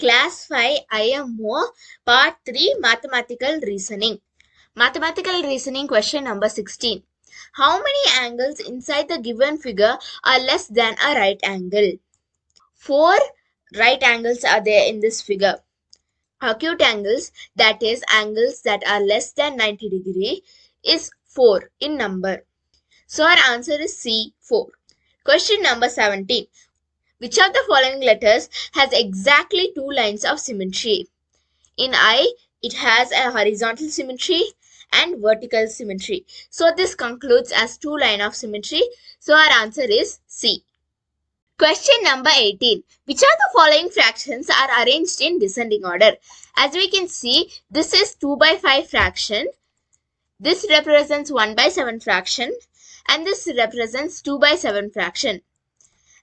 Class 5 IMO Part 3 Mathematical Reasoning. Mathematical Reasoning question number 16. How many angles inside the given figure are less than a right angle? Four right angles are there in this figure. Acute angles, that is, angles that are less than 90 degree, is 4 in number. So our answer is C, 4. Question number 17. Which of the following letters has exactly two lines of symmetry? In I, it has a horizontal symmetry and vertical symmetry. So this concludes as two line of symmetry. So our answer is C. Question number 18. Which of the following fractions are arranged in descending order? As we can see, this is 2 by 5 fraction. This represents 1 by 7 fraction. And this represents 2 by 7 fraction.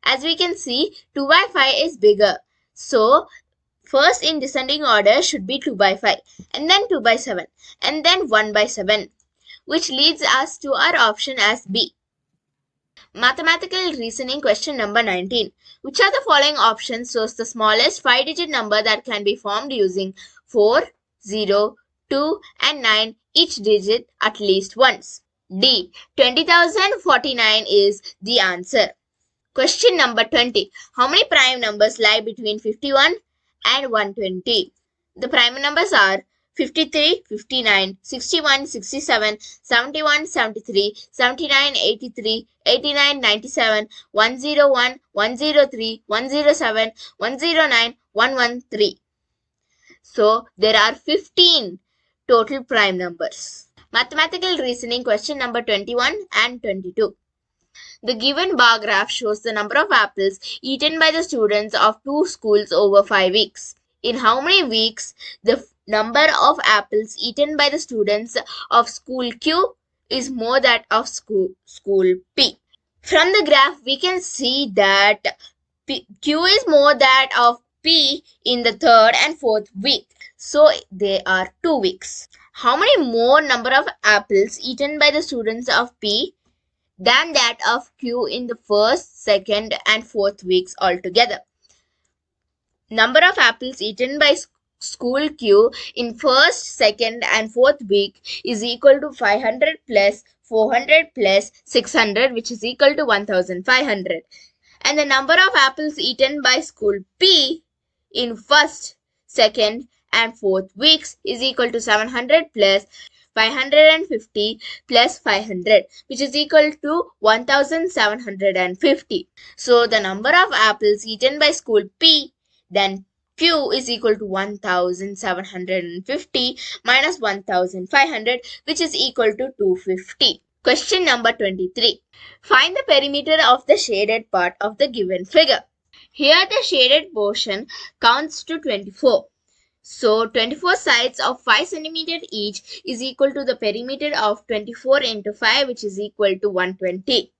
As we can see, 2 by 5 is bigger. So, first in descending order should be 2 by 5. And then 2 by 7. And then 1 by 7. Which leads us to our option as B. Mathematical reasoning question number 19. Which of the following options shows the smallest 5-digit number that can be formed using 4, 0, 2 and 9 each digit at least once? D. 20,049 is the answer. Question number 20. How many prime numbers lie between 51 and 120? The prime numbers are 53, 59, 61, 67, 71, 73, 79, 83, 89, 97, 101, 103, 107, 109, 113. So, there are 15 total prime numbers. Mathematical reasoning question number 21 and 22. The given bar graph shows the number of apples eaten by the students of two schools over 5 weeks. In how many weeks the number of apples eaten by the students of school Q is more that of school, school P. From the graph, we can see that P, Q is more that of P in the third and fourth week. So, they are two weeks. How many more number of apples eaten by the students of P than that of Q in the first, second and fourth weeks altogether? Number of apples eaten by school Q in first, second and fourth week is equal to 500 plus 400 plus 600 which is equal to 1500 and the number of apples eaten by school P in first, second and fourth weeks is equal to 700 plus 550 plus 500 which is equal to 1750. So the number of apples eaten by school P then Q is equal to 1750 minus 1500 which is equal to 250. Question number 23. Find the perimeter of the shaded part of the given figure. Here the shaded portion counts to 24. So 24 sides of 5 cm each is equal to the perimeter of 24 into 5 which is equal to 120.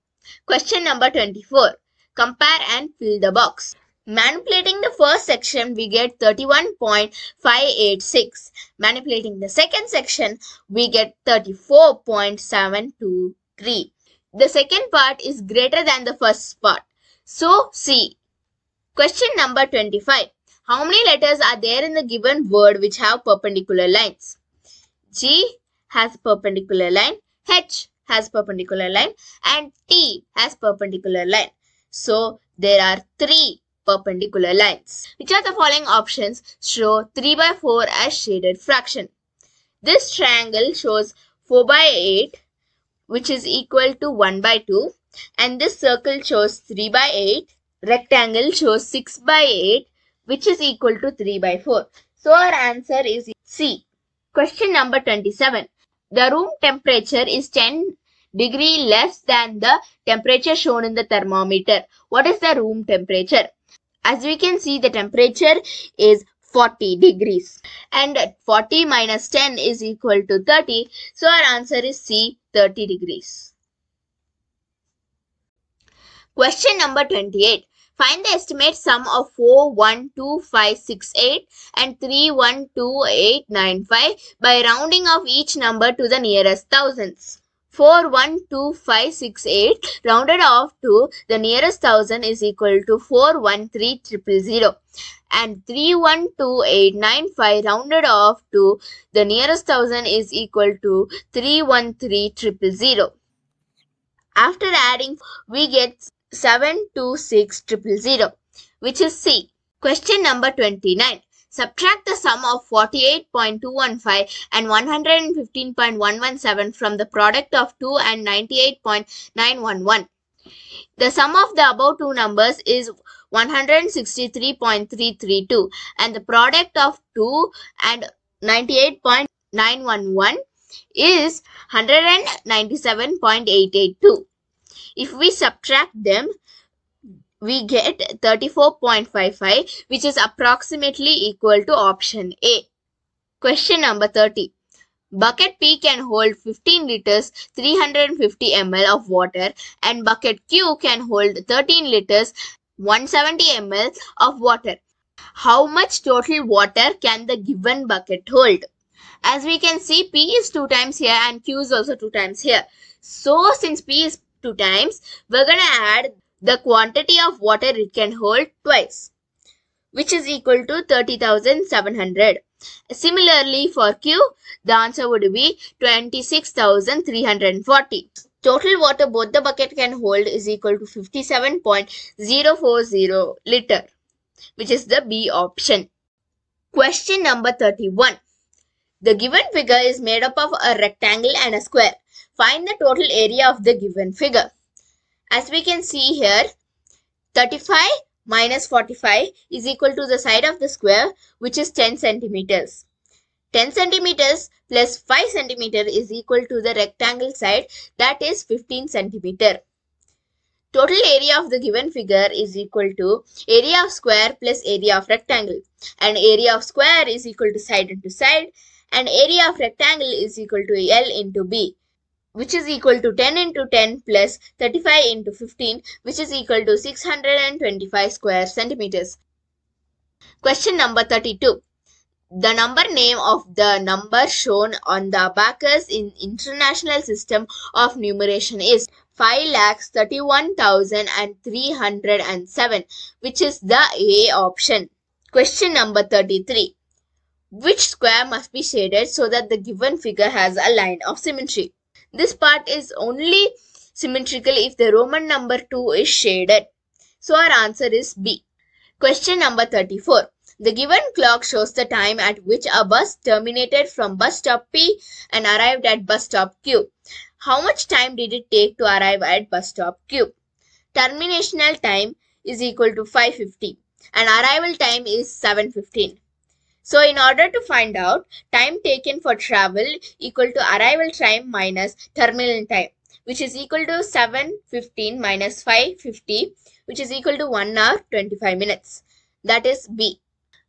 Question number 24. Compare and fill the box. Manipulating the first section, we get 31.586. Manipulating the second section, we get 34.723. The second part is greater than the first part. So, C. Question number 25. How many letters are there in the given word which have perpendicular lines? G has perpendicular line, H has perpendicular line and T has perpendicular line. So, there are three perpendicular lines. Which of the following options show 3 by 4 as shaded fraction? This triangle shows 4 by 8 which is equal to 1 by 2 and this circle shows 3 by 8. Rectangle shows 6 by 8 which is equal to 3 by 4. So our answer is C. Question number 27. The room temperature is 10 degree less than the temperature shown in the thermometer. What is the room temperature? As we can see, the temperature is 40 degrees. And 40 minus 10 is equal to 30. So our answer is C, 30 degrees. Question number 28. Find the estimate sum of 4,12568 and 3,12895 by rounding off each number to the nearest thousands. 412568 rounded off to the nearest thousand is equal to 413000 and 312895 rounded off to the nearest thousand is equal to 313000. After adding we get 726000 which is C. Question number 29. Subtract the sum of 48.215 and 115.117 from the product of 2 and 98.911. The sum of the above two numbers is 163.332 and the product of 2 and 98.911 is 197.882. If we subtract them, we get 34.55 which is approximately equal to option A. Question number 30. Bucket P can hold 15 liters 350 ml of water and bucket Q can hold 13 liters 170 ml of water. How much total water can the given bucket hold? As we can see P is 2 times here and Q is also 2 times here. So since P is 2 times, we're going to add the quantity of water it can hold twice, which is equal to 30,700. Similarly, for Q, the answer would be 26,340. Total water both the bucket can hold is equal to 57.040 liter, which is the B option. Question number 31. The given figure is made up of a rectangle and a square. Find the total area of the given figure. As we can see here, 35 minus 45 is equal to the side of the square which is 10 centimeters. 10 centimeters plus 5 centimeter is equal to the rectangle side that is 15 centimeter. Total area of the given figure is equal to area of square plus area of rectangle and area of square is equal to side into side and area of rectangle is equal to L into B which is equal to 10 into 10 plus 35 into 15 which is equal to 625 square centimeters. Question number 32. The number name of the number shown on the abacus in International System of Numeration is 5,31,307 which is the A option. Question number 33. Which square must be shaded so that the given figure has a line of symmetry? This part is only symmetrical if the Roman number 2 is shaded. So our answer is B. Question number 34. The given clock shows the time at which a bus terminated from bus stop P and arrived at bus stop Q. How much time did it take to arrive at bus stop Q? Terminational time is equal to 550 and arrival time is 715. So in order to find out time taken for travel equal to arrival time minus terminal time which is equal to 715 minus 550 which is equal to 1 hour 25 minutes. That is B.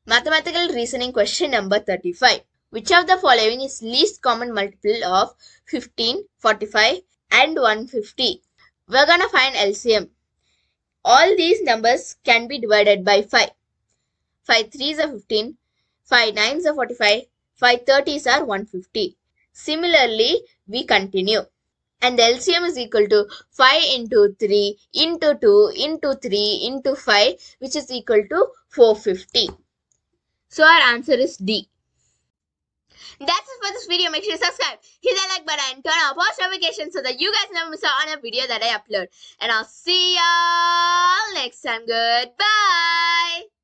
Mathematical reasoning question number 35. Which of the following is least common multiple of 15, 45 and 150? We're gonna find LCM. All these numbers can be divided by 5. 5 3s are 15, 5 9s are 45, 5 30s are 150. Similarly, we continue. And the LCM is equal to 5 into 3 into 2 into 3 into 5 which is equal to 450. So our answer is D. That's it for this video. Make sure you subscribe, hit that like button, and turn on post notifications so that you guys never miss out on a video that I upload. And I'll see y'all next time. Goodbye.